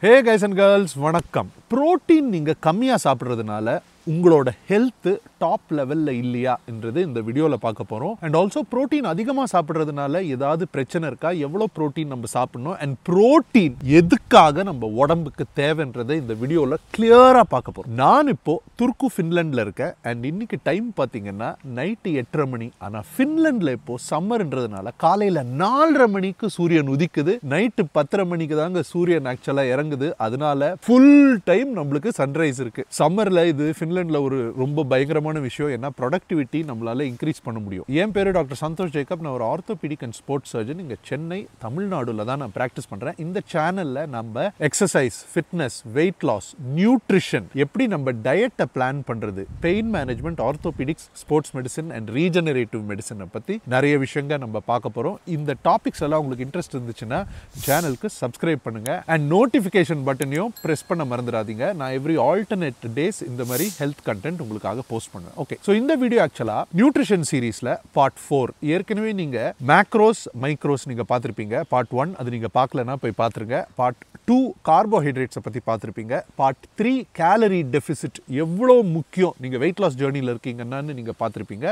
Hey guys and girls வணக்கம். Protein நீங்கள் கம்மியாக சாப்பிட்றதுனால உங்களோட ஹெல்த்து டாப் லெவலில் இல்லையா என்றது இந்த வீடியோவில் பார்க்க போகிறோம் அண்ட் ஆல்சோ புரோட்டீன் அதிகமாக சாப்பிட்றதுனால ஏதாவது பிரச்சனை இருக்கா? எவ்வளோ புரோட்டீன் நம்ம சாப்பிடணும்? அண்ட் ப்ரோட்டீன் எதுக்காக நம்ம உடம்புக்கு தேவைன்றதை இந்த வீடியோவில் கிளியராக பார்க்க போகிறோம் நான் இப்போது துர்க்கு ஃபின்லாண்டில் இருக்கேன். அண்ட் இன்னைக்கு டைம் பார்த்தீங்கன்னா நைட்டு எட்டரை மணி. ஆனால் ஃபின்லாண்டில் இப்போது சம்மர்ன்றதுனால காலையில் நாலரை மணிக்கு சூரியன் உதிக்குது. நைட்டு பத்தரை மணிக்கு தாங்க சூரியன் ஆக்சுவலாக இறங்குது. அதனால ஃபுல் டைம் நம்மளுக்கு சன்ரைஸ் இருக்குது சம்மரில் இது ஃபின்லாண்டில் ஒரு ரொம்ப பயங்கரமான விஷயம் என்ன? ப்ரொடக்டிவிட்டி நம்மளால இன்க்ரீஸ் பண்ண முடியும். என் பேர் டாக்டர் சந்தோஷ் ஜேக்கப். நான் ஒரு ஆர்த்தோபீடிக் அண்ட் ஸ்போர்ட்ஸ் சர்ஜன் இங்கே சென்னை தமிழ்நாடுல தான் நான் ப்ராக்டிஸ் பண்ணுறேன் இந்த சேனலில் நம்ம exercise fitness weight loss nutrition எப்படி நம்ம டயட்டை பிளான் பண்ணுறது pain management orthopaedics sports medicine and regenerative மெடிசனை பற்றி நிறைய விஷயங்கள் நம்ம பார்க்க போகிறோம் இந்த டாபிக்ஸ் எல்லாம் உங்களுக்கு இன்ட்ரெஸ்ட் இருந்துச்சுன்னா சேனலுக்கு சப்ஸ்கிரைப் பண்ணுங்க. அண்ட் நோட்டிஃபிகேஷன் பட்டனையும் ப்ரெஸ் பண்ண மறந்துடாதீங்க. நான் எவ்ரி ஆல்டர்னேட் டேஸ் இந்த மாதிரி ஹெல்த் கண்டென்ட் உங்களுக்காக போஸ்ட் பண்ணுவேன். ஓகே ஸோ இந்த வீடியோ ஆக்சுவலாக நியூட்ரிஷன் சீரீஸில் பார்ட் ஃபோர் ஏற்கனவே நீங்கள் மேக்ரோஸ் மைக்ரோஸ் நீங்கள் பார்த்துருப்பீங்க. பார்ட் ஒன் அது நீங்கள் பார்க்கலன்னா போய் பார்த்துருங்க. பார்ட் டூ கார்போஹைட்ரேட்ஸை பற்றி பார்த்துருப்பீங்க. பார்ட் த்ரீ கேலரி டெஃபிசிட் எவ்வளோ முக்கியம்? நீங்கள் வெயிட் லாஸ் ஜேர்னியில் இருக்கீங்கன்னான்னு நீங்கள் பார்த்துருப்பீங்க.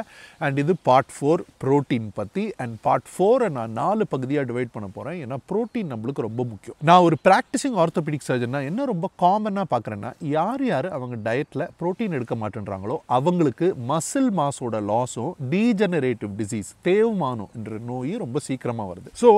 அண்ட் இது பார்ட் ஃபோர் ப்ரோட்டீன் பற்றி அண்ட் பார்ட் ஃபோரை நான் நாலு பகுதியாக டிவைட் பண்ண போகிறேன் ஏன்னா ப்ரோட்டீன் நம்மளுக்கு ரொம்ப முக்கியம். நான் ஒரு ப்ராக்டிசிங் ஆர்த்தோபெடிக் சர்ஜன்னா என்ன ரொம்ப காமனாக பார்க்குறேன்னா யார் யார் அவங்க டயட்டில் ப்ரோட்டீன் எடுக்க மாட்டேன்றாங்களோ அவங்களுக்கு மசில் மாஸோட லாஸும் டீஜெனரேட்டிவ் டிசீஸ் தேவமானம் என்ற நோய் ரொம்ப சீக்கிரமாக வருது. ஸோ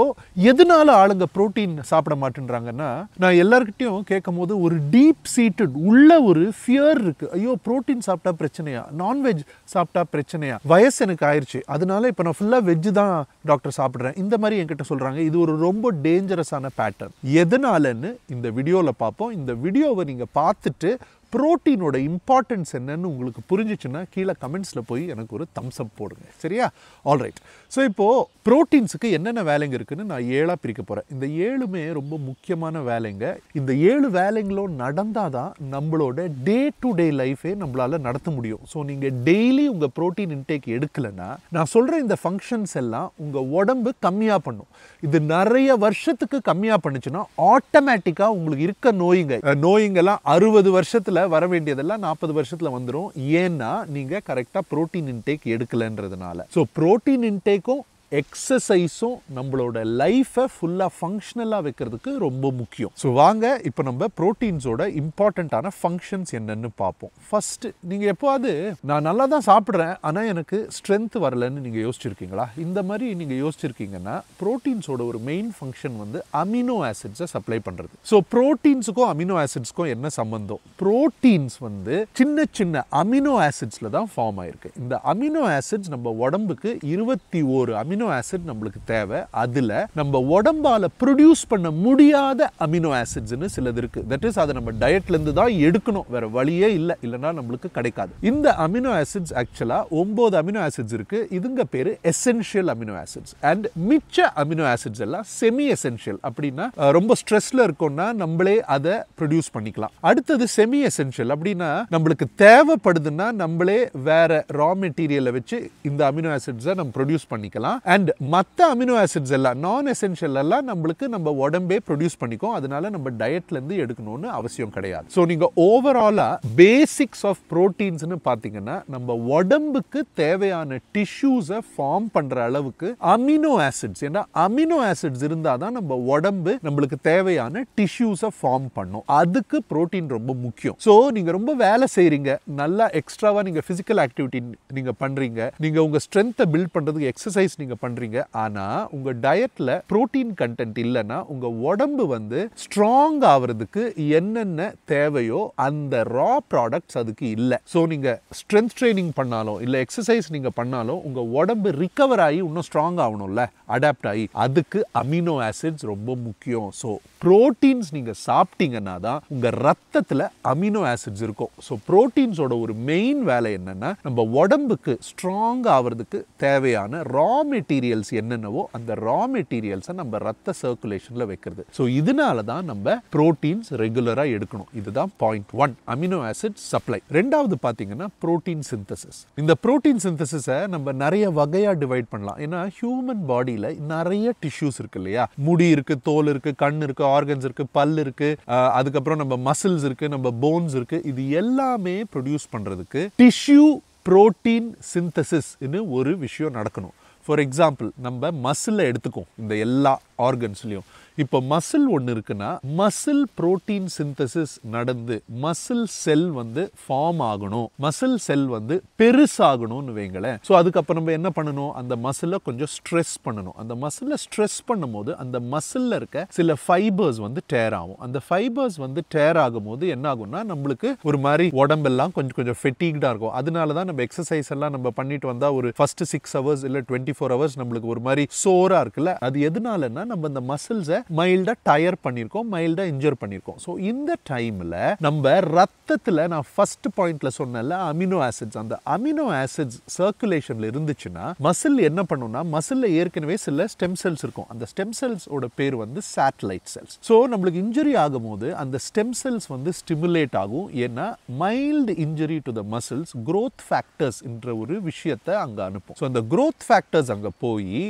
எதனால ஆளுங்க ப்ரோட்டீன் சாப்பிட மாட்டேன்றாங்கன்னா நான் எல்லாருக்கிட்டையும் கேட்கும் போது ஒரு டீப் சீட்டட் உள்ள ஒரு ஃபியர் இருக்கு. ஐயோ ப்ரோட்டீன் சாப்பிட்டா பிரச்சனையா? நான்வெஜ் சாப்பிட்டா பிரச்சனையா? வயசு எனக்கு ஆயிடுச்சு அதனால இப்போ நான் ஃபுல்லாக வெஜ் தான் டாக்டர் சாப்பிட்றேன். இந்த மாதிரி என்கிட்ட சொல்கிறாங்க இது ஒரு ரொம்ப டேஞ்சரஸான பேட்டர்ன் எதனாலன்னு இந்த வீடியோவில் பார்ப்போம். இந்த வீடியோவை நீங்கள் பார்த்துட்டு புரோட்டீனோட இம்பார்ட்டன்ஸ் என்னன்னு உங்களுக்கு புரிஞ்சிச்சுன்னா கீழே கமெண்ட்ஸில் போய் எனக்கு ஒரு தம்ஸ் அப் போடுங்க. சரியா? ஆல்ரைட் ஸோ இப்போது ப்ரோட்டீன்ஸுக்கு என்னென்ன வேலைங்க இருக்குதுன்னு நான் ஏழாக பிரிக்க போகிறேன் இந்த ஏழுமே ரொம்ப முக்கியமான வேலைங்க. இந்த ஏழு வேலைங்களும் நடந்தால் தான் நம்மளோட டே டு டே லைஃபே நம்மளால் நடத்த முடியும். ஸோ நீங்கள் டெய்லி உங்கள் ப்ரோட்டீன் இன்டேக் எடுக்கலைன்னா நான் சொல்கிற இந்த ஃபங்க்ஷன்ஸ் எல்லாம் உங்கள் உடம்பு கம்மியாக பண்ணும். இது நிறைய வருஷத்துக்கு கம்மியாக பண்ணுச்சுன்னா ஆட்டோமேட்டிக்காக உங்களுக்கு இருக்க நோய்ங்க நோயிங்கெல்லாம் நோய்ங்கெல்லாம் அறுபது வருஷத்தில் வர வேண்டியதெல்லாம் நாற்பது வருஷத்தில் வந்துடும் ஏன்னா நீங்கள் கரெக்டாக ப்ரோட்டீன் இன்டேக் எடுக்கலைன்றதுனால. ஸோ ப்ரோட்டீன் இன்டேக்கும் எக்ஸசைஸும் நம்மளோட லைஃப்பை ஃபுல்லாக ஃபங்க்ஷனலாக வைக்கிறதுக்கு ரொம்ப முக்கியம். ஸோ வாங்க இப்போ நம்ம ப்ரோட்டீன்ஸோட இம்பார்ட்டண்ட்டான ஃபங்க்ஷன்ஸ் என்னன்னு பார்ப்போம். ஃபஸ்ட்டு நீங்கள் எப்போவாது நான் நல்லா தான் சாப்பிட்றேன் ஆனால் எனக்கு ஸ்ட்ரென்த் வரலன்னு நீங்கள் யோசிச்சிருக்கீங்களா? இந்த மாதிரி நீங்கள் யோசிச்சிருக்கீங்கன்னா ப்ரோட்டீன்ஸோட ஒரு மெயின் ஃபங்க்ஷன் வந்து அமினோ ஆசிட்ஸை சப்ளை பண்ணுறது ஸோ ப்ரோட்டீன்ஸுக்கும் அமினோ ஆசிட்ஸுக்கும் என்ன சம்பந்தம்? ப்ரோட்டீன்ஸ் வந்து சின்ன சின்ன அமினோ ஆசிட்ஸில் தான் ஃபார்ம் ஆயிருக்கு. இந்த அமினோ ஆசிட்ஸ் நம்ம உடம்புக்கு இருபத்தி ஓரு அமினோ அமினோ ஆசிட் நம்மளுக்கு தேவை. அதில் நம்ம உடம்பால ப்ரொடியூஸ் பண்ண முடியாத அமினோ ஆசிட்ஸ்னு சிலது இருக்கு. தட் இஸ் அதை நம்ம டயட்லேருந்து தான் எடுக்கணும். வேற வழியே இல்லை. இல்லைன்னா நம்மளுக்கு கிடைக்காது. இந்த அமினோ ஆசிட்ஸ் ஆக்சுவலாக ஒம்பது அமினோ ஆசிட்ஸ் இருக்கு. இதுங்க பேர் எசென்ஷியல் அமினோ ஆசிட்ஸ் அண்ட் மிச்ச அமினோ ஆசிட்ஸ் எல்லாம் செமி எசென்ஷியல் அப்படின்னா ரொம்ப ஸ்ட்ரெஸ்ல இருக்கோம்னா நம்மளே அதை ப்ரொடியூஸ் பண்ணிக்கலாம். அடுத்தது செமி எசென்ஷியல் அப்படின்னா நம்மளுக்கு தேவைப்படுதுன்னா நம்மளே வேற ரா மெட்டீரியலை வச்சு இந்த அமினோ ஆசிட்ஸை நம்ம ப்ரொடியூஸ் பண்ணிக்கலாம். அண்ட் மற்ற அமினோ ஆசிட்ஸ் எல்லாம் நான் எசென்ஷியல் எல்லாம் நம்மளுக்கு நம்ம உடம்பே ப்ரொடியூஸ் பண்ணிக்கும். அதனால நம்ம டயட்ல இருந்து எடுக்கணும்னு அவசியம் கிடையாது. ஸோ நீங்க ஓவராலாக பேசிக்ஸ் ஆஃப் ப்ரோட்டீன்ஸ்னு பார்த்தீங்கன்னா நம்ம உடம்புக்கு தேவையான டிஷ்யூஸை ஃபார்ம் பண்ற அளவுக்கு அமினோ ஆசிட்ஸ் ஏன்னா அமினோ ஆசிட்ஸ் இருந்தால் தான் நம்ம உடம்பு நம்மளுக்கு தேவையான டிஷ்யூஸை ஃபார்ம் பண்ணும். அதுக்கு புரோட்டீன் ரொம்ப முக்கியம். ஸோ நீங்க ரொம்ப வேலை செய்கிறீங்க நல்லா எக்ஸ்ட்ராவா நீங்க பிசிக்கல் ஆக்டிவிட்டி நீங்க பண்றீங்க நீங்க உங்க ஸ்ட்ரென்த்தை பில்ட் பண்றதுக்கு எக்ஸசைஸ் நீங்கள் பண்றீங்க. ஆனா உங்க டயட்ல ப்ரோட்டீன் கண்டென்ட் இல்லைன்னா உங்க உடம்பு வந்து ஸ்ட்ராங் ஆகிறதுக்கு என்னென்ன தேவையோ அந்த ரா ப்ராடக்ட்ஸ் அதுக்கு இல்லை. ஸோ நீங்கள் ஸ்ட்ரென்த் ட்ரைனிங் பண்ணாலும் இல்லை எக்ஸசைஸ் நீங்கள் பண்ணாலும் உங்க உடம்பு ரிக்கவர் ஆகி இன்னும் ஸ்ட்ராங் ஆகணும்ல அடாப்ட் ஆகி. அதுக்கு அமினோ ஆசிட்ஸ் ரொம்ப முக்கியம். ஸோ புரோட்டீன்ஸ் நீங்கள் சாப்பிட்டீங்கன்னா தான் உங்கள் ரத்தத்தில் அமினோ ஆசிட்ஸ் இருக்கும். ஸோ புரோட்டீன்ஸோட ஒரு மெயின் வேலை என்னன்னா நம்ம உடம்புக்கு ஸ்ட்ராங் ஆகிறதுக்கு தேவையான ரா மெட்டீரியல் மெட்டீரியல்ஸ் என்னென்னவோ அந்த ரா மெட்டீரியல்ஸை நம்ம ரத்த சர்க்குலேஷனில் வைக்கிறது. ஸோ இதனால தான் நம்ம ப்ரோட்டீன்ஸ் ரெகுலராக எடுக்கணும். இதுதான் point one amino acid supply ரெண்டாவது பார்த்தீங்கன்னா ப்ரோட்டீன் சிந்தசிஸ் இந்த ப்ரோட்டீன் சிந்தசிஸை நம்ம நிறைய வகையாக டிவைட் பண்ணலாம். ஏன்னா ஹியூமன் பாடியில் நிறைய டிஷ்யூஸ் இருக்கு இல்லையா? முடி இருக்கு தோல் இருக்கு கண் இருக்கு ஆர்கன்ஸ் இருக்கு பல் இருக்கு அதுக்கப்புறம் நம்ம மசில்ஸ் இருக்கு நம்ம போன்ஸ் இருக்கு. இது எல்லாமே ப்ரொடியூஸ் பண்றதுக்கு டிஷ்யூ புரோட்டீன் சிந்தசிஸ்னு ஒரு விஷயம் நடக்கணும். ஃபார் எக்ஸாம்பிள் நம்ம மசிலில் எடுத்துக்கும் இந்த எல்லா ஆர்கன்ஸ்லையும் இப்போ மசில் ஒன்று இருக்குன்னா மசில் புரோட்டீன் சிந்தசிஸ் நடந்து மசில் செல் வந்து ஃபார்ம் ஆகணும். மசில் செல் வந்து பெருசாகணும்னு வைங்களேன். ஸோ அதுக்கப்புறம் நம்ம என்ன பண்ணணும்? அந்த மசிலை கொஞ்சம் ஸ்ட்ரெஸ் பண்ணணும். அந்த மசிலை ஸ்ட்ரெஸ் பண்ணும்போது அந்த மசிலில் இருக்க சில ஃபைபர்ஸ் வந்து டேர் ஆகும். அந்த ஃபைபர்ஸ் வந்து டேர் ஆகும்போது என்ன ஆகும்னா நம்மளுக்கு ஒரு மாதிரி உடம்பெல்லாம் கொஞ்சம் கொஞ்சம் ஃபெட்டிக்டாக இருக்கும். அதனால தான் நம்ம எக்ஸசைஸ் எல்லாம் நம்ம பண்ணிட்டு வந்தால் ஒரு ஃபர்ஸ்ட் சிக்ஸ் ஹவர்ஸ் இல்லை டுவெண்ட்டி ஃபோர் ஹவர்ஸ் நம்மளுக்கு ஒரு மாதிரி சோராக இருக்குல்ல? அது எதனாலன்னா நம்ம இந்த மசில்ஸை மைல்டாக டயர் பண்ணியிருக்கோம் மைல்டாக இன்ஜர் பண்ணியிருக்கோம். ஸோ இந்த டைமில் நம்ம ரத்தத்தில் நான் ஃபர்ஸ்ட் பாயிண்ட்ல சொன்னல அமினோ ஆசிட்ஸ் அந்த அமினோ ஆசிட்ஸ் சர்க்குலேஷனில் இருந்துச்சுன்னா மசில் என்ன பண்ணும்னா மசிலில் ஏற்கனவே சில ஸ்டெம் செல்ஸ் இருக்கும். அந்த ஸ்டெம் செல்ஸோட பேர் வந்து சேட்டலைட் செல்ஸ் ஸோ நம்மளுக்கு இன்ஜுரி ஆகும்போது அந்த ஸ்டெம் செல்ஸ் வந்து ஸ்டிமுலேட் ஆகும். ஏன்னா mild injury to the muscles growth factors என்ற ஒரு விஷயத்தை அங்கே அனுப்பும். ஸோ அந்த க்ரோத் ஃபேக்டர்ஸ் அங்கே போய்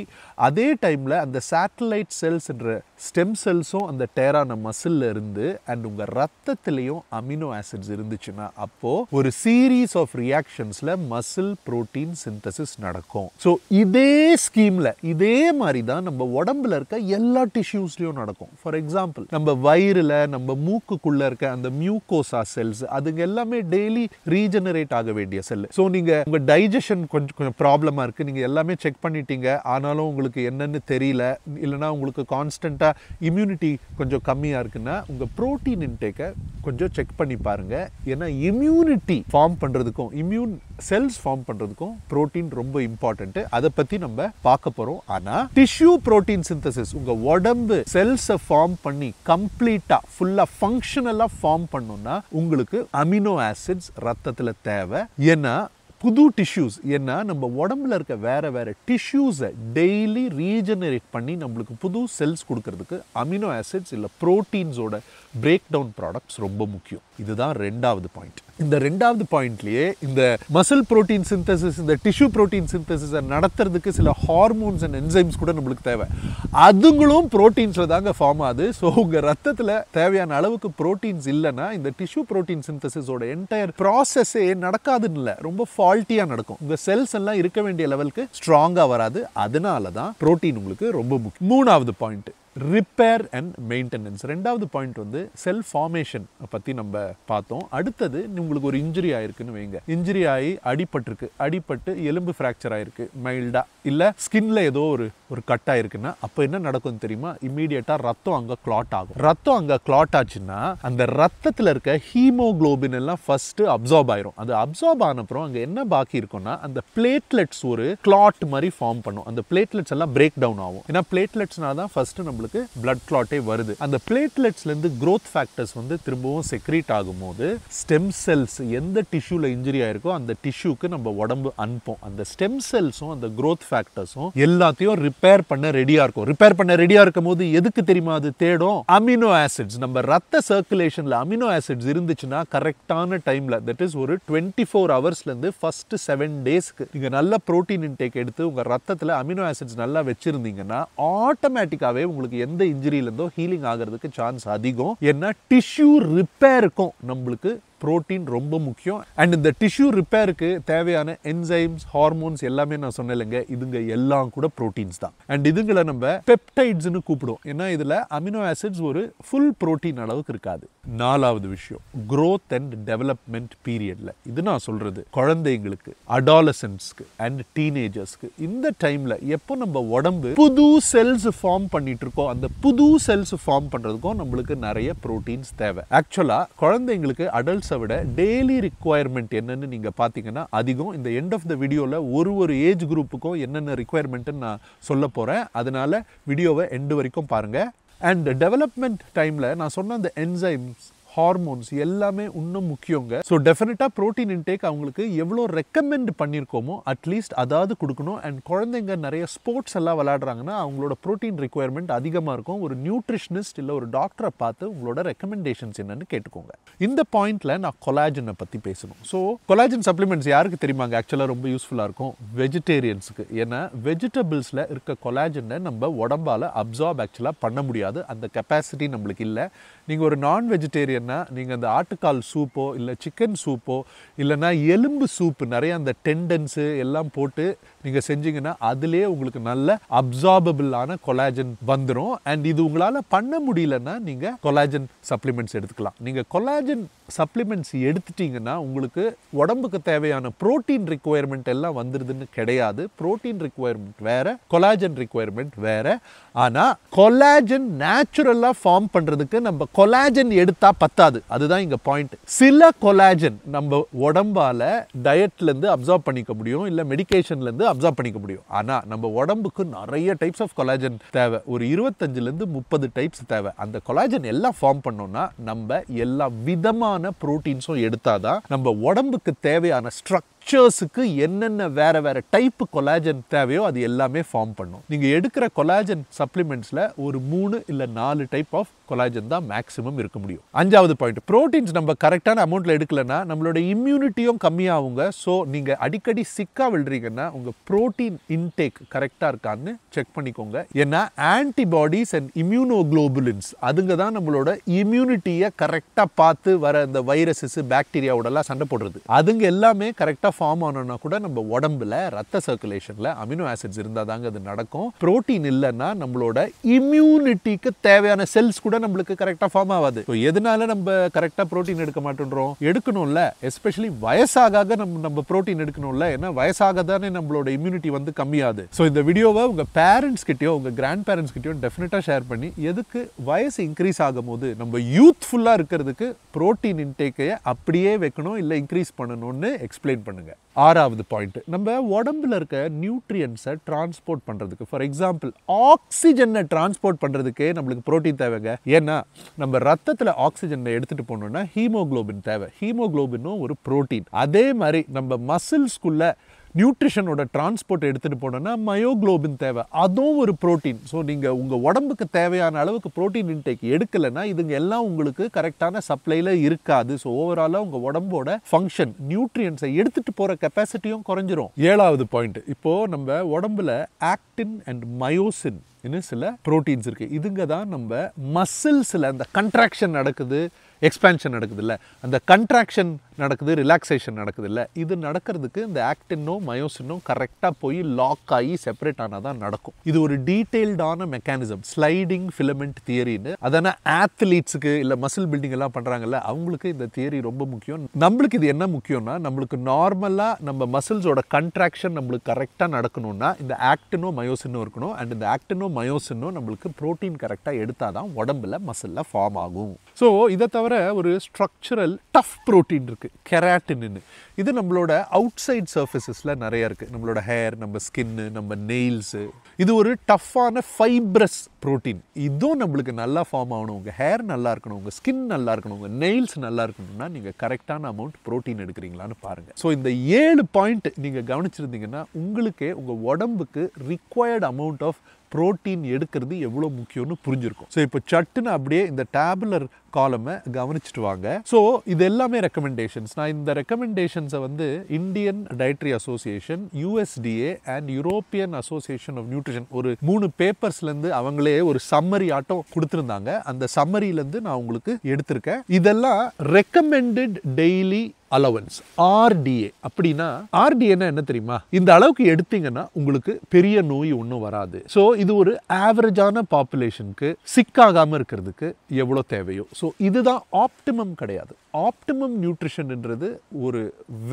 அதே டைமில் அந்த சேட்டலைட் ஒயிட் செல்ஸ்ன்ற ஸ்டெம் செல்ஸும் அந்த டேரான மசில்ல இருந்து அண்ட் உங்கள் ரத்தத்திலையும் அமினோ ஆசிட்ஸ் இருந்துச்சுன்னா அப்போ ஒரு சீரீஸ் ஆஃப் ரியாக்ஷன்ஸில் மசில் புரோட்டீன் சிந்தசிஸ் நடக்கும். ஸோ இதே ஸ்கீமில் இதே மாதிரி தான் நம்ம உடம்புல இருக்க எல்லா டிஷ்யூஸ்லையும் நடக்கும். ஃபார் எக்ஸாம்பிள் நம்ம வயிறில் நம்ம மூக்குக்குள்ள இருக்க அந்த மியூகோசா செல்ஸ் அதுங்க எல்லாமே டெய்லி ரீஜெனரேட் ஆக வேண்டிய செல் ஸோ நீங்கள் உங்கள் டைஜஷன் கொஞ்சம் கொஞ்சம் ப்ராப்ளமாக இருக்குது நீங்கள் எல்லாமே செக் பண்ணிட்டீங்க. ஆனாலும் உங்களுக்கு என்னன்னு தெரியல. இல்லைனா உங்களுக்கு கான்ஸ்டண்ட்டாக இம்யூனிட்டி கொஞ்சம் கம்மியாக இருக்குன்னா உங்கள் ப்ரோட்டீன் இன்டேக்கை கொஞ்சம் செக் பண்ணி பாருங்கள் ஏன்னா இம்யூனிட்டி ஃபார்ம் பண்ணுறதுக்கும் இம்யூன் செல்ஸ் ஃபார்ம் பண்ணுறதுக்கும் ப்ரோட்டீன் ரொம்ப இம்பார்ட்டண்ட்டு அதை பற்றி நம்ம பார்க்க போகிறோம் ஆனால் டிஷ்யூ ப்ரோட்டீன் சிந்தசிஸ் உங்கள் உடம்பு செல்ஸை ஃபார்ம் பண்ணி கம்ப்ளீட்டாக ஃபுல்லாக ஃபங்க்ஷனலாக ஃபார்ம் பண்ணோன்னா உங்களுக்கு அமினோ ஆசிட்ஸ் ரத்தத்தில் தேவை. ஏன்னா புது டிஷ்யூஸ் ஏன்னா நம்ம உடம்புல இருக்க வேற வேற டிஷ்யூஸை டெய்லி ரீஜெனரேட் பண்ணி நம்மளுக்கு புது செல்ஸ் கொடுக்கறதுக்கு அமினோ ஆசிட்ஸ் இல்லை ப்ரோட்டீன்ஸோட பிரேக் டவுன் ப்ராடக்ட்ஸ் ரொம்ப முக்கியம். இதுதான் ரெண்டாவது பாயிண்ட் இந்த ரெண்டாவது பாயிண்ட்லேயே இந்த மசில் புரோட்டீன் சிந்தசிஸ் இந்த டிஷ்யூ புரோட்டீன் சிந்தசிஸை நடத்துறதுக்கு சில ஹார்மோன்ஸ் அண்ட் என்சைம்ஸ் கூட நம்மளுக்கு தேவை. அதுங்களும் ப்ரோட்டீன்ஸில் தாங்க ஃபார்ம் ஆகுது. ஸோ உங்கள் ரத்தத்தில் தேவையான அளவுக்கு ப்ரோட்டீன்ஸ் இல்லைன்னா இந்த டிஷ்யூ ப்ரோட்டீன் சிந்தசிஸோட என்டையர் ப்ராசஸே நடக்காதுன்னு இல்லை. ரொம்ப ஃபால்ட்டியாக நடக்கும். உங்கள் செல்ஸ் எல்லாம் இருக்க வேண்டிய லெவலுக்கு ஸ்ட்ராங்காக வராது. அதனால தான் ப்ரோட்டீன் உங்களுக்கு ரொம்ப முக்கியம். மூணாவது பாயிண்ட் ரிப்பேர் அண்ட் மெயின்டெனன்ஸ் ரெண்டாவது பாயிண்ட் வந்து செல் ஃபார்மேஷன் பற்றி நம்ம பார்த்தோம். அடுத்தது உங்களுக்கு ஒரு இன்ஜுரி ஆயிருக்குன்னு வைங்க. இன்ஜுரி ஆகி அடிபட்டிருக்கு. அடிபட்டு எலும்பு ஃப்ராக்சர் ஆயிருக்கு. மைல்டாக இல்லை ஸ்கின்ல ஏதோ ஒரு ஒரு கட் ஆயிருக்குன்னா அப்போ என்ன நடக்கும் தெரியுமா? இம்மீடியட்டாக ரத்தம் அங்கே கிளாட் ஆகும். ரத்தம் அங்கே கிளாட் ஆச்சுன்னா அந்த ரத்தத்தில் இருக்க ஹீமோகுளோபின் எல்லாம் ஃபர்ஸ்ட் அப்சார்ப் ஆயிரும். அது அப்சார்ப் ஆனப்புறம் அங்கே என்ன பாக்கி இருக்கும்னா அந்த பிளேட்லெட்ஸ் ஒரு கிளாட் மாதிரி ஃபார்ம் பண்ணும். அந்த பிளேட்லெட்ஸ் எல்லாம் பிரேக் டவுன் ஆகும். ஏன்னா பிளேட்லெட்ஸ்னால தான் ஃபர்ஸ்ட் நம்மளுக்கு பிளட் கிளாட்டே வருது. அந்த பிளேட்லெட்ஸ்லேருந்து க்ரோத் ஃபேக்டர்ஸ் வந்து திரும்பவும் செக்ரீட் ஆகும்போது ஸ்டெம் செல்ஸ் எந்த டிஷ்யூல இன்ஜுரி ஆயிருக்கோ அந்த டிஷ்யூக்கு நம்ம உடம்பு அனுப்போம். அந்த ஸ்டெம் செல்ஸும் அந்த க்ரோத் ஃபேக்டர்ஸும் எல்லாத்தையும் ரிப்பேர் பண்ண ரெடியா இருக்கும். ரிப்பேர் பண்ண ரெடியா இருக்கும் போது எதுக்கு தெரியுமா? அது தேடும். அமினோ ஆசிட்ஸ் நம்ம ரத்த சர்க்குலேஷன்ல அமினோ ஆசிட்ஸ் இருந்துச்சுன்னா கரெக்டான டைம்ல தட் இஸ் ஒரு டுவெண்ட்டி ஃபோர் ஹவர்ஸ்லேருந்து ஃபர்ஸ்ட் செவன் டேஸ்க்கு நீங்க நல்ல ப்ரோட்டீன் இன்டேக் எடுத்து உங்க ரத்தத்தில் அமினோ ஆசிட்ஸ் நல்லா வச்சிருந்தீங்கன்னா ஆட்டோமேட்டிக்காவே உங்களுக்கு எந்த இன்ஜுரியிலேருந்தோ ஹீலிங் ஆகிறதுக்கு சான்ஸ் அதிகம். ஏன்னா டிஷ்யூ ரிப்பேருக்கும் நம்மளுக்கு புரோட்டீன் ரொம்ப முக்கியம். அண்ட் இந்த டிஷ்யூ ரிப்பேருக்கு தேவையான என்சைம்ஸ் ஹார்மோன்ஸ் எல்லாமே நான் சொன்னேன்லங்க. இதுங்க எல்லாம் கூட புரோட்டீன்ஸ் தான். அண்ட் இதுங்களை நம்ம பெப்டைட்ஸ்னு கூப்பிடுவோம். ஏன்னா இதில் அமினோ ஆசிட்ஸ் ஒரு ஃபுல் புரோட்டீன் அளவுக்கு இருக்காது. நாலாவது விஷயம் க்ரோத் அண்ட் டெவலப்மெண்ட் பீரியடில் இது நான் சொல்கிறது குழந்தைங்களுக்கு அடாலசன்ஸ்க்கு அண்ட் டீனேஜர்ஸ்க்கு இந்த டைமில் எப்போ நம்ம உடம்பு புது செல்ஸ் ஃபார்ம் பண்ணிட்டு இருக்கோம் அந்த புது செல்ஸ் ஃபார்ம் பண்ணுறதுக்கும் நம்மளுக்கு நிறைய புரோட்டீன்ஸ் தேவை. ஆக்சுவலாக குழந்தைங்களுக்கு அடல்ட்ஸ் விட டெய்லி ரிக்குவயர்மெண்ட் என்னன்னு நீங்கள் பார்த்தீங்கன்னா அதிகம். இந்த எண்ட் ஆஃப் த வீடியோவில் ஒரு ஒரு ஏஜ் குரூப்புக்கும் என்னென்ன ரிக்வயர்மெண்ட்டுன்னு நான் சொல்ல போகிறேன் அதனால வீடியோவை எண்டு வரைக்கும் பாருங்கள் அண்ட் டெவலப்மெண்ட் டைமில் நான் சொன்ன அந்த என்சைம்ஸ் ஹார்மோன்ஸ் எல்லாமே இன்னும் முக்கியங்க. ஸோ டெஃபினட்டாக ப்ரோட்டீன் இன்டேக் அவங்களுக்கு எவ்வளோ ரெக்கமெண்ட் பண்ணியிருக்கோமோ அட்லீஸ்ட் அதாவது கொடுக்கணும். அண்ட் குழந்தைங்க நிறைய ஸ்போர்ட்ஸ் எல்லாம் விளாடுறாங்கன்னா அவங்களோட ப்ரோட்டீன் ரிக்குயர்மெண்ட் அதிகமாக இருக்கும். ஒரு நியூட்ரிஷனிஸ்ட் இல்லை ஒரு டாக்டரை பார்த்து உங்களோட ரெக்கமெண்டேஷன்ஸ் என்னன்னு கேட்டுக்கோங்க. இந்த பாயிண்ட்ல நான் கொலாஜனை பற்றி பேசணும். ஸோ கொலாஜன் சப்ளிமெண்ட்ஸ் யாருக்கு தெரியுமாங்க? ஆக்சுவலாக ரொம்ப யூஸ்ஃபுல்லாக இருக்கும். வெஜிடேரியன்ஸுக்கு ஏன்னா வெஜிடபிள்ஸில் இருக்க கொலாஜனை நம்ம உடம்பால் அப்சார்ப் ஆக்சுவலாக பண்ண முடியாது. அந்த கெப்பாசிட்டி நம்மளுக்கு இல்லை. நீங்கள் ஒரு நான் வெஜிடேரியன்னா நீங்கள் அந்த ஆட்டுக்கால் சூப்போ இல்லை சிக்கன் சூப்போ இல்லைன்னா எலும்பு சூப்பு நிறைய அந்த டெண்டன்ஸு எல்லாம் போட்டு நீங்கள் செஞ்சீங்கன்னா அதுலேயே உங்களுக்கு நல்ல அப்சார்பபிளான கொலாஜன் வந்துடும் அண்ட் இது உங்களால் பண்ண முடியலன்னா நீங்கள் கொலாஜன் சப்ளிமெண்ட்ஸ் எடுத்துக்கலாம். நீங்கள் கொலாஜன் சப்ளிமெண்ட்ஸ் எடுத்துட்டீங்கன்னா உங்களுக்கு உடம்புக்கு தேவையான புரோட்டீன் ரிக்குவயர்மெண்ட் எல்லாம் வந்துடுதுன்னு கிடையாது. புரோட்டீன் ரிக்குவயர்மெண்ட் வேறு கொலாஜன் ரிக்குவயர்மெண்ட் வேறு. ஆனால் கொலாஜன் நேச்சுரலாக ஃபார்ம் பண்ணுறதுக்கு நம்ம கொலாஜன் எடுத்தால் பத்தாது. அதுதான் இங்கே பாயிண்ட் சில கொலாஜன் நம்ம உடம்பால டயட்லேருந்து அப்சர்வ் பண்ணிக்க முடியும் இல்லை மெடிகேஷன்லேருந்து அப்சர்வ் பண்ணிக்க முடியும். ஆனால் நம்ம உடம்புக்கு நிறைய டைப்ஸ் ஆஃப் கொலாஜன் தேவை. ஒரு இருபத்தஞ்சிலேருந்து முப்பது டைப்ஸ் தேவை. அந்த கொலாஜன் எல்லாம் ஃபார்ம் பண்ணோம்னா நம்ம எல்லா விதமான ப்ரோட்டீன்ஸும் எடுத்தாதான் நம்ம உடம்புக்கு தேவையான ஸ்ட்ரக் ஸ்ட்ரக்சர்ஸுக்கு என்னென்ன வேறு வேறு டைப் கொலாஜன் தேவையோ அது எல்லாமே ஃபார்ம் பண்ணும். நீங்கள் எடுக்கிற கொலாஜன் சப்ளிமெண்ட்ஸில் ஒரு மூணு இல்லை நாலு டைப் ஆஃப் கொலாஜன் தான் மேக்ஸிமம் இருக்க முடியும். அஞ்சாவது பாயிண்ட் ப்ரோட்டீன்ஸ் நம்ம கரெக்டான அமௌண்ட்டில் எடுக்கலன்னா நம்மளோட இம்யூனிட்டியும் கம்மியாகுங்க. ஸோ நீங்கள் அடிக்கடி சிக்கா விழுறீங்கன்னா உங்கள் ப்ரோட்டீன் இன்டேக் கரெக்டாக இருக்கான்னு செக் பண்ணிக்கோங்க. ஏன்னா ஆன்டிபாடிஸ் அண்ட் இம்யூனோக்ளோபுலின்ஸ் அதுங்க தான் நம்மளோட இம்யூனிட்டியை கரெக்டாக பார்த்து வர இந்த வைரஸஸ் பாக்டீரியாவோடலாம் சண்டை போடுறது. அதுங்க எல்லாமே கரெக்டாக ஃபார்ம் ஆனோம்னா கூட நம்ம உடம்புல ரத்த சர்க்குலேஷனில் அமினோ ஆசிட்ஸ் இருந்தால் தாங்க அது நடக்கும். புரோட்டீன் இல்லைன்னா நம்மளோட இம்யூனிட்டிக்கு தேவையான செல்ஸ் கூட நம்மளுக்கு கரெக்டாக ஃபார்ம் ஆகாது. ஸோ எதனால நம்ம கரெக்டாக புரோட்டீன் எடுக்க மாட்டேன்றோம்? எடுக்கணும்ல எஸ்பெஷலி வயசாக நம்ம நம்ம புரோட்டீன் எடுக்கணும்ல. ஏன்னா வயசாக தானே நம்மளோட இம்யூனிட்டி வந்து கம்மியாது ஸோ இந்த வீடியோவை உங்கள் பேரண்ட்ஸ் கிட்டயோ உங்கள் கிராண்ட் பேரண்ட்ஸ் கிட்டயோ டெஃபினட்டாக ஷேர் பண்ணி எதுக்கு வயசு இன்க்ரீஸ் ஆகும் போது நம்ம யூத்ஃபுல்லாக இருக்கிறதுக்கு புரோட்டீன் இன்டேக்கையை அப்படியே வைக்கணும் இல்லை இன்க்ரீஸ் பண்ணணும்னு எக்ஸ்பிளைன் பண்ணுங்க ஆறாவது பாயிண்ட்டு நம்ம உடம்புல இருக்க நியூட்ரியன்ஸை டிரான்ஸ்போர்ட் பண்ணுறதுக்கு ஃபார் எக்ஸாம்பிள் ஆக்சிஜனை டிரான்ஸ்போர்ட் பண்ணுறதுக்கே நம்மளுக்கு ப்ரோட்டீன் தேவைங்க. ஏன்னா நம்ம ரத்தத்தில் ஆக்சிஜனை எடுத்துகிட்டு போகணுன்னா ஹீமோக்ளோபின் தேவை. ஹீமோக்ளோபினும் ஒரு ப்ரோட்டீன் அதே மாதிரி நம்ம மசில்ஸ்குள்ளே நியூட்ரிஷனோட டிரான்ஸ்போர்ட் எடுத்துகிட்டு போனோன்னா மயோக்ளோபின் தேவை. அதுவும் ஒரு புரோட்டீன் ஸோ நீங்கள் உங்கள் உடம்புக்கு தேவையான அளவுக்கு ப்ரோட்டீன் இன்டேக் எடுக்கலைன்னா இதுங்க எல்லாம் உங்களுக்கு கரெக்டான சப்ளையில் இருக்காது. ஸோ ஓவராலாக உங்கள் உடம்போட ஃபங்க்ஷன் நியூட்ரியன்ஸை எடுத்துகிட்டு போகிற கெப்பாசிட்டியும் குறைஞ்சிரும். ஏழாவது பாயிண்ட் இப்போது நம்ம உடம்புல ஆக்டின் அண்ட் மயோசின் இன்னும் சில ப்ரோட்டீன்ஸ் இருக்குது இதுங்க தான் நம்ம மசில்ஸில் அந்த கன்ட்ராக்ஷன் நடக்குது எக்ஸ்பேன்ஷன் நடக்குது இல்லை அந்த கன்ட்ராக்ஷன் நடக்குது ரிலாக்ஸேஷன் நடக்குது இல்லை இது நடக்கிறதுக்கு இந்த ஆக்டினோ மயோசினோ கரெக்டாக போய் லாக் ஆகி செப்பரேட் ஆனால் தான் நடக்கும். இது ஒரு டீட்டெயில்டான மெக்கானிசம் ஸ்லைடிங் ஃபிலமெண்ட் தியரின்னு அதனால் ஆத்லீட்ஸுக்கு இல்லை மசில் பில்டிங் எல்லாம் பண்ணுறாங்கல்ல அவங்களுக்கு இந்த தியரி ரொம்ப முக்கியம். நம்மளுக்கு இது என்ன முக்கியம்னா நம்மளுக்கு நார்மலாக நம்ம மசில்ஸோட கன்ட்ராக்ஷன் நம்மளுக்கு கரெக்டாக நடக்கணும்னா இந்த ஆக்டினோ மயோசினோ இருக்கணும். அண்ட் இந்த ஆக்டினோ மயோசினோ நம்மளுக்கு ப்ரோட்டீன் கரெக்டாக எடுத்தால் தான் உடம்புல மசிலில் ஃபார்ம் ஆகும். ஸோ இதை தவிர ஒரு ஸ்ட்ரக்சரல் டஃப் ப்ரோட்டீன் இருக்குது കെരാട്ടിനിന് இது நம்மளோட அவுட் சைட் சர்ஃபேசஸில் நிறைய இருக்குது நம்மளோட ஹேர் நம்ம ஸ்கின்னு நம்ம நெயில்ஸு இது ஒரு டஃப்பான ஃபைப்ரஸ் ப்ரோட்டீன் இதுவும் நம்மளுக்கு நல்லா ஃபார்ம் ஆகணும். உங்கள் ஹேர் நல்லா இருக்கணும். உங்கள் ஸ்கின் நல்லா இருக்கணும். உங்கள் நெயில்ஸ் நல்லா இருக்கணும்னா நீங்கள் கரெக்டான அமௌண்ட் ப்ரோட்டீன் எடுக்கிறீங்களான்னு பாருங்கள் ஸோ இந்த ஏழு பாயிண்ட் நீங்கள் கவனிச்சிருந்தீங்கன்னா உங்களுக்கே உங்கள் உடம்புக்கு ரிக்வயர்ட் அமௌண்ட் ஆஃப் புரோட்டீன் எடுக்கிறது எவ்வளோ முக்கியம்னு புரிஞ்சிருக்கும். ஸோ இப்போ சட்டுன்னு அப்படியே இந்த டேபுலர் காலமை கவனிச்சுட்டு வாங்க. ஸோ இது எல்லாமே ரெக்கமெண்டேஷன்ஸ் நான் இந்த ரெக்கமெண்டேஷன் வந்து Indian dietary association USDA and European association of nutrition ஒரு மூணு பேப்பர்ஸ்லேருந்து அவங்களே ஒரு சம்மரி ஆட்டம் கொடுத்துருந்தாங்க. அந்த சம்மரியிலேருந்து நான் உங்களுக்கு எடுத்திருக்கேன். இதெல்லாம் ரெக்கமெண்டட் டெய்லி அலவன்ஸ் ஆர்டிஏ அப்படின்னா ஆர்டிஏனா என்ன தெரியுமா? இந்த அளவுக்கு எடுத்தீங்கன்னா உங்களுக்கு பெரிய நோய் ஒன்றும் வராது. ஸோ இது ஒரு ஆவரேஜான பாப்புலேஷனுக்கு சிக்காகாமல் இருக்கிறதுக்கு எவ்வளோ தேவையோ. ஸோ இதுதான் ஆப்டிமம் கிடையாது. ஆப்டிமம் நியூட்ரிஷன்ன்றது ஒரு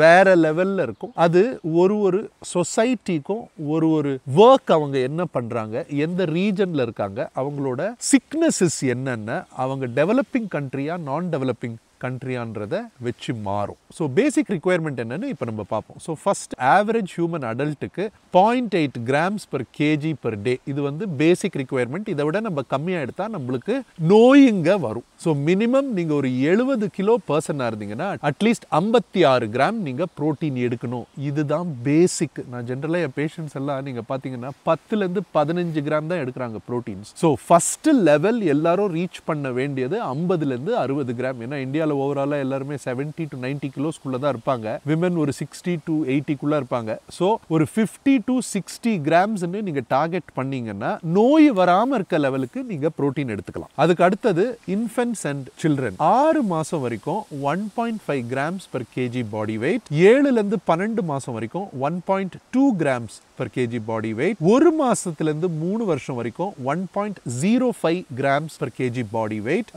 வேற லெவலில் இருக்கும். அது ஒரு ஒரு சொசைட்டிக்கும் ஒரு ஒரு ஒர்க் அவங்க என்ன பண்ணுறாங்க எந்த ரீஜனில் இருக்காங்க அவங்களோட சிக்னஸஸ் என்னென்ன அவங்க டெவலப்பிங் கண்ட்ரியா நான் டெவலப்பிங் கண்ட்ரியான்றதை வச்சு மாறும். ஸோ பேசிக் ரிக்குயர்மெண்ட் என்னென்னு இப்போ நம்ம பார்ப்போம். So first average human அடல்ட்டுக்கு point eight grams per KG per day இது வந்து பேசிக் ரிக்குயர்மெண்ட் இதை விட நம்ம கம்மியாக எடுத்தால் நம்மளுக்கு நோயுங்க வரும். ஸோ மினிமம் நீங்கள் ஒரு எழுபது கிலோ பர்சனாக இருந்தீங்கன்னா அட்லீஸ்ட் ஐம்பத்தி ஆறு கிராம் நீங்கள் ப்ரோட்டீன் எடுக்கணும். இதுதான் பேசிக் நான் ஜென்ரலாக என் பேஷண்ட்ஸ் எல்லாம் நீங்கள் பார்த்தீங்கன்னா பத்துலேருந்து பதினஞ்சு கிராம் தான் எடுக்கிறாங்க ப்ரோட்டீன்ஸ் ஸோ ஃபஸ்ட்டு லெவல் எல்லாரும் ரீச் பண்ண வேண்டியது ஐம்பதுலேருந்து அறுபது கிராம் ஏன்னா இந்தியாவில் ஓவராலாக எல்லாருமே செவன்ட்டி டு நைன்டி கிலோஸ்க்குள்ளே தான் இருப்பாங்க. விமன் ஒரு சிக்ஸ்டி டு எயிட்டிக்குள்ளே இருப்பாங்க. ஸோ ஒரு ஃபிஃப்டி டு சிக்ஸ்டி கிராம்ஸ்னு நீங்கள் டார்கெட் பண்ணீங்கன்னா நோய் வராமல் இருக்க லெவலுக்கு நீங்கள் ப்ரோட்டீன் எடுத்துக்கலாம். அதுக்கு அடுத்தது இன்ஃபென்ட்ஸ் அண்ட் சில்ட்ரன் ஆறு மாதம் வரைக்கும் one point five grams per KG body weight ஏழுலேருந்து பன்னெண்டு மாதம் வரைக்கும் one point two grams per KG body weight ஒரு மாசத்துலேருந்து மூணு வருஷம் வரைக்கும் one point zero five grams per KG body weight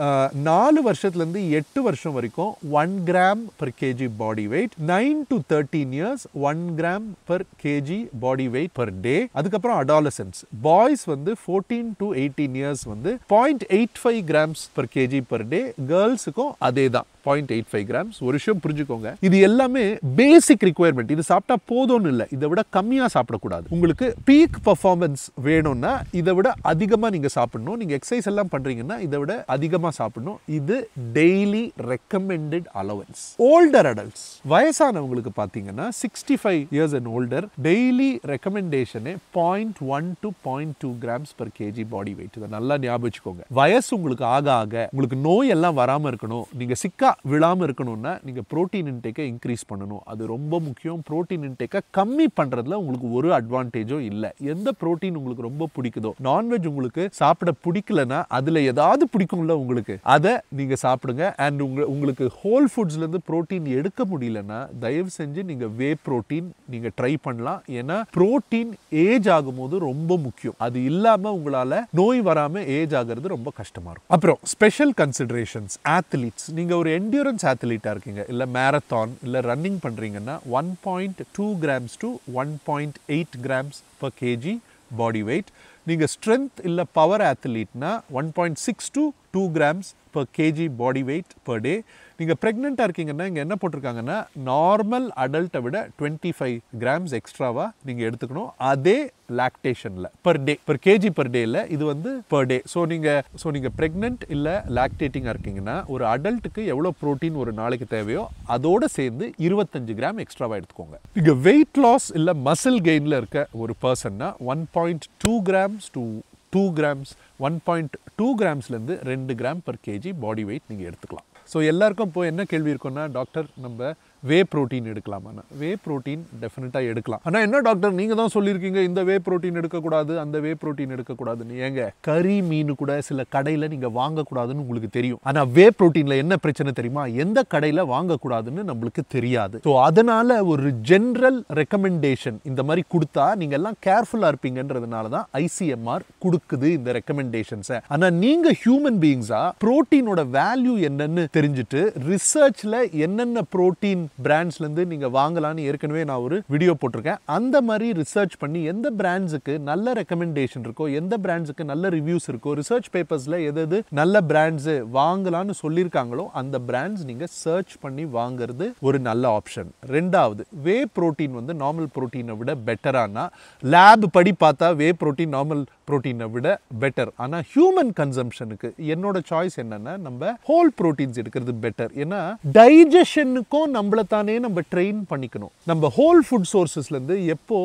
நாலு வருஷத்துலேருந்து எட்டு வருஷம் வரைக்கும் one gram per KG body weight nine to thirteen years one gram per KG body weight per day அதுக்கப்புறம் அடாலசன்ஸ் பாய்ஸ் வந்து ஃபோர்டீன் டு எயிட்டீன் இயர்ஸ் வந்து point eight five grams per KG per day கேர்ள்ஸுக்கும் அதே தான் point eight five grams ஒரு விஷயம் புரிஞ்சுக்கோங்க. இது எல்லாமே பேசிக் ரிக்குயர்மெண்ட் இது சாப்பிட்டா போதும்னு இல்லை. இதை விட கம்மியாக சாப்பிடக்கூடாது. உங்களுக்கு பீக் பர்ஃபார்மன்ஸ் வேணும்னா இதை விட அதிகமாக நீங்கள் சாப்பிடணும். நீங்கள் எக்ஸசைஸ் எல்லாம் பண்ணுறீங்கன்னா இதை விட அதிகமாக சாப்பிடணும். இது daily recommended allowance older adults வயசானவங்களுக்கு பார்த்தீங்கன்னா sixty five years and older daily ரெக்கமெண்டேஷனே point one to point two grams per KG body weight இதை நல்லா ஞாபகம் வச்சுக்கோங்க. வயசு உங்களுக்கு ஆக ஆக உங்களுக்கு நோய் எல்லாம் வராமல் இருக்கணும். நீங்கள் சிக்கா விழாமல் இருக்கணும்னா நீங்கள் ப்ரோட்டீன் இன்டேக்கை இன்க்ரீஸ் பண்ணணும். அது ரொம்ப முக்கியம். ப்ரோட்டீன் இன்டேக்கை கம்மி பண்ணுறதுல உங்களுக்கு ஒரு அட்வான்டேஜும் இல்லை. எந்த ப்ரோட்டீன் உங்களுக்கு ரொம்ப பிடிக்குதோ நான்வெஜ் உங்களுக்கு சாப்பிட பிடிக்கலனா அதில் ஏதாவது பிடிக்கும்ல உங்களுக்கு. அதை நீங்கள் சாப்பிடுங்க. அண்ட் உங்க உங்களுக்கு ஹோல் ஃபுட்ஸ்லேருந்து ப்ரோட்டீன் எடுக்க முடியலன்னா தயவு செஞ்சு நீங்கள் வே ப்ரோட்டீன் நீங்கள் ட்ரை பண்ணலாம். ஏன்னா ப்ரோட்டீன் ஏஜ் ஆகும்போது ரொம்ப முக்கியம். அது இல்லாமல் உங்களால் நோய் வராமல் ஏஜ் ஆகிறது ரொம்ப கஷ்டமாக இருக்கும். அப்புறம் ஸ்பெஷல் கன்சிடரேஷன்ஸ் ஆத்லீட்ஸ் நீங்கள் ஒரு என்டியூரன்ஸ் ஆத்லீட்டாக இருக்கீங்க. இல்லை மேரத்தான் இல்லை ரன்னிங் பண்ணுறீங்கன்னா one point two grams to one point eight grams per KG body weight நீங்கள் ஸ்ட்ரென்த் இல்லை power ஆத்லீட்னா one point six to two grams per KG body weight per day நீங்கள் ப்ரெக்னெண்ட்டாக இருக்கீங்கன்னா இங்கே என்ன போட்டிருக்காங்கன்னா நார்மல் அடல்ட்டை விட டுவெண்ட்டி ஃபைவ் கிராம்ஸ் எக்ஸ்ட்ராவாக நீங்கள் எடுத்துக்கணும். அதே லாக்டேஷனில் per day per KG per டேயில் இது வந்து பர் டே ஸோ நீங்கள் ஸோ நீங்கள் ப்ரெக்னென்ட் இல்லை லாக்டேட்டிங்காக இருக்கீங்கன்னா ஒரு அடல்ட்டுக்கு எவ்வளோ ப்ரோட்டீன் ஒரு நாளைக்கு தேவையோ அதோடு சேர்ந்து இருபத்தஞ்சு கிராம் எக்ஸ்ட்ராவாக எடுத்துக்கோங்க. இங்கே வெயிட் லாஸ் இல்லை மசில் கெயினில் இருக்க ஒரு பர்சன்னா one point two grams to two grams one point two கிராம்ஸ்லேருந்து ரெண்டு gram per KG body weight நீங்கள் எடுத்துக்கலாம். ஸோ எல்லாருக்கும் இப்போ என்ன கேள்வி இருக்குன்னா டாக்டர் நம்ம வே ப்ரோட்டீன் எடுக்கலாமா? வே ப்ரோட்டீன் டெஃபினட்டாக எடுக்கலாம். ஆனால் என்ன டாக்டர் நீங்கள் தான் சொல்லியிருக்கீங்க இந்த வே ப்ரோட்டீன் எடுக்கக்கூடாது அந்த வே ப்ரோட்டீன் எடுக்கக்கூடாதுன்னு. ஏங்க கறி மீன் கூட சில கடையில் நீங்கள் வாங்கக்கூடாதுன்னு உங்களுக்கு தெரியும். ஆனால் வே ப்ரோட்டீனில் என்ன பிரச்சனை தெரியுமா? எந்த கடையில் வாங்கக்கூடாதுன்னு நம்மளுக்கு தெரியாது. ஸோ அதனால் ஒரு ஜென்ரல் ரெக்கமெண்டேஷன் இந்த மாதிரி கொடுத்தா நீங்கள் எல்லாம் கேர்ஃபுல்லாக இருப்பீங்கன்றதுனால தான் ஐசிஎம்ஆர் கொடுக்குது இந்த ரெக்கமெண்டேஷன்ஸை ஆனால் நீங்கள் ஹியூமன் பீயிங்ஸாக ப்ரோட்டீனோட வேல்யூ என்னன்னு தெரிஞ்சுட்டு ரிசர்ச்சில் என்னென்ன ப்ரோட்டீன் பிராண்ட்ஸ்லேருந்து நீங்கள் வாங்கலாம்னு ஏற்கனவே நான் ஒரு வீடியோ போட்டிருக்கேன். அந்த மாதிரி ரிசர்ச் பண்ணி எந்த பிராண்ட்ஸுக்கு நல்ல ரெக்கமெண்டேஷன் இருக்கோ எந்த பிராண்ட்ஸுக்கு நல்ல ரிவ்யூஸ் இருக்கோ ரிசர்ச் பேப்பர்ஸில் எது எது நல்ல பிராண்ட்ஸு வாங்கலாம்னு சொல்லியிருக்காங்களோ அந்த பிராண்ட்ஸ் நீங்கள் சர்ச் பண்ணி வாங்குறது ஒரு நல்ல ஆப்ஷன் ரெண்டாவது வே ப்ரோட்டீன் வந்து நார்மல் ப்ரோட்டீனை விட பெட்டரானா லேப் படி பார்த்தா வே ப்ரோட்டீன் நார்மல் ப்ரோட்டீனை விட பெட்டர் ஆனால் ஹியூமன் கன்சம்ஷனுக்கு என்னோட சாய்ஸ் என்னன்னா நம்ம ஹோல் ப்ரோட்டீன்ஸ் எடுக்கிறது பெட்டர் ஏன்னா டைஜஷனுக்கும் நம்மளை தானே நம்ம ட்ரெயின் பண்ணிக்கணும். நம்ம ஹோல் ஃபுட் சோர்சஸ்லேருந்து எப்போ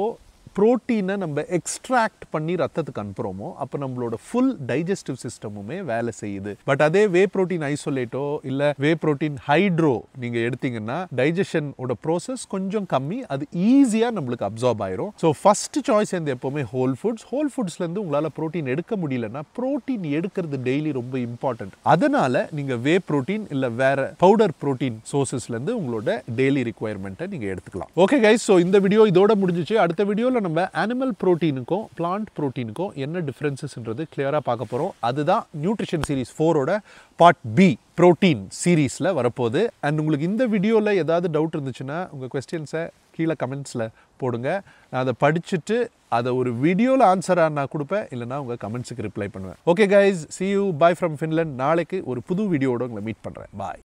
புரோட்டீனை நம்ம எக்ஸ்ட்ராக்ட் பண்ணி ரத்தத்துக்கு அனுப்புகிறோமோ அப்போ நம்மளோட ஃபுல் டைஜஸ்டிவ் சிஸ்டமுமே வேலை செய்யுது. பட் அதே வே புரோட்டீன் ஐசோலேட்டோ இல்லை வே புரோட்டீன் ஹைட்ரோ நீங்கள் எடுத்தீங்கன்னா டைஜஷனோட ப்ரோசஸ் கொஞ்சம் கம்மி அது ஈஸியாக நம்மளுக்கு அப்சார்ப் ஆயிரும். ஸோ ஃபர்ஸ்ட் சாய்ஸ் வந்து எப்போவுமே ஹோல் ஃபுட்ஸ் ஹோல் ஃபுட்ஸ்லேருந்து உங்களால் ப்ரோட்டீன் எடுக்க முடியலன்னா ப்ரோட்டீன் எடுக்கிறது டெய்லி ரொம்ப இம்பார்ட்டன்ட் அதனால நீங்கள் வே ப்ரோட்டீன் இல்லை வேற பவுடர் ப்ரோட்டீன் சோர்சஸ்லேருந்து உங்களோட டெய்லி ரிக்குவயர்மெண்ட்டை நீங்கள் எடுத்துக்கலாம். ஓகே கைஸ் ஸோ இந்த வீடியோ இதோட முடிஞ்சிச்சு. அடுத்த வீடியோவில் நம்ம அனிமல் ப்ரோட்டீனுக்கும் பிளான்ட் ப்ரோட்டீனுக்கும் என்ன டிஃப்ரென்சஸ்ன்றது கிளியராக பார்க்க போகிறோம் அதுதான் நியூட்ரிஷன் சீரிஸ் ஃபோரோட பார்ட் பி ப்ரோட்டீன் சீரீஸில் வரப்போகுது. அண்ட் உங்களுக்கு இந்த வீடியோவில் ஏதாவது டவுட் இருந்துச்சுன்னா உங்கள் கொஸ்டின்ஸை கீழே கமெண்ட்ஸில் போடுங்க. நான் அதை படிச்சுட்டு அதை ஒரு வீடியோவில் ஆன்சராக நான் கொடுப்பேன் இல்லைனா உங்கள் கமெண்ட்ஸுக்கு ரிப்ளை பண்ணுவேன். Okay guys see you bye from Finland நாளைக்கு ஒரு புது வீடியோவோட உங்களை மீட் பண்ணுறேன் பாய்